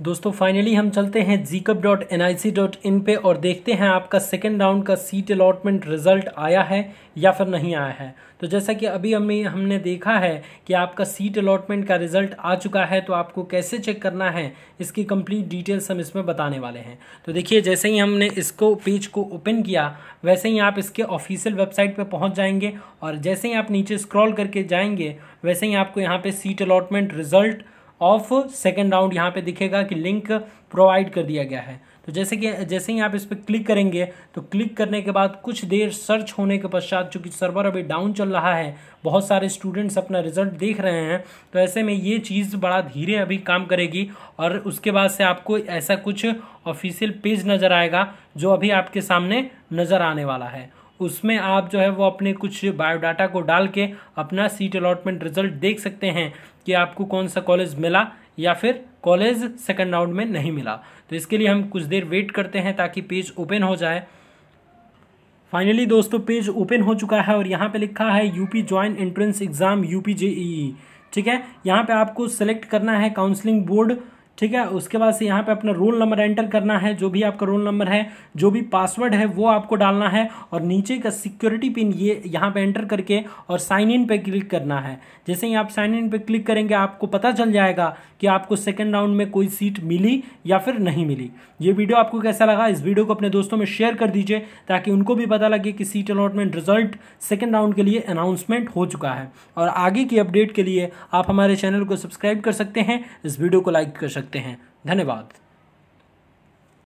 दोस्तों फाइनली हम चलते हैं JEECUP dot N I C dot in पे और देखते हैं आपका सेकेंड राउंड का सीट अलॉटमेंट रिज़ल्ट आया है या फिर नहीं आया है। तो जैसा कि अभी हमें, हमने देखा है कि आपका सीट अलॉटमेंट का रिज़ल्ट आ चुका है तो आपको कैसे चेक करना है, इसकी कंप्लीट डिटेल्स हम इसमें बताने वाले हैं। तो देखिए, जैसे ही हमने इसको पेज को ओपन किया, वैसे ही आप इसके ऑफिशियल वेबसाइट पर पहुँच जाएँगे और जैसे ही आप नीचे स्क्रॉल करके जाएँगे, वैसे ही आपको यहाँ पर seat allotment result of second round यहाँ पे दिखेगा कि लिंक प्रोवाइड कर दिया गया है। तो जैसे कि, जैसे ही आप इस पर क्लिक करेंगे तो क्लिक करने के बाद कुछ देर सर्च होने के पश्चात चूँकि सर्वर अभी डाउन चल रहा है, बहुत सारे स्टूडेंट्स अपना रिज़ल्ट देख रहे हैं तो ऐसे में ये चीज़ बड़ा धीरे अभी काम करेगी और उसके बाद से आपको ऐसा कुछ ऑफिशियल पेज नज़र आएगा जो अभी आपके सामने नज़र आने वाला है। उसमें आप जो है वो अपने कुछ बायोडाटा को डाल के अपना सीट अलॉटमेंट रिज़ल्ट देख सकते हैं। कि आपको कौन सा कॉलेज मिला या फिर कॉलेज सेकंड राउंड में नहीं मिला। तो इसके लिए हम कुछ देर वेट करते हैं ताकि पेज ओपन हो जाए। फाइनली दोस्तों पेज ओपन हो चुका है और यहाँ पे लिखा है UP join entrance exam UP JEE ठीक है? यहाँ पे आपको सेलेक्ट करना है काउंसलिंग बोर्ड ठीक है? उसके बाद से यहाँ पे अपना रोल नंबर एंटर करना है, जो भी आपका रोल नंबर है, जो भी पासवर्ड है, वो आपको डालना है और नीचे का सिक्योरिटी पिन ये यहाँ पे एंटर करके और साइन इन पे क्लिक करना है। जैसे ही आप साइन इन पे क्लिक करेंगे, आपको पता चल जाएगा कि आपको सेकेंड राउंड में कोई सीट मिली या फिर नहीं मिली। ये वीडियो आपको कैसा लगा? इस वीडियो को अपने दोस्तों में शेयर कर दीजिए ताकि उनको भी पता लगे कि seat allotment result second round के लिए अनाउंसमेंट हो चुका है। और आगे की अपडेट के लिए आप हमारे चैनल को सब्सक्राइब कर सकते हैं। इस वीडियो को लाइक कर सकते हैं। धन्यवाद।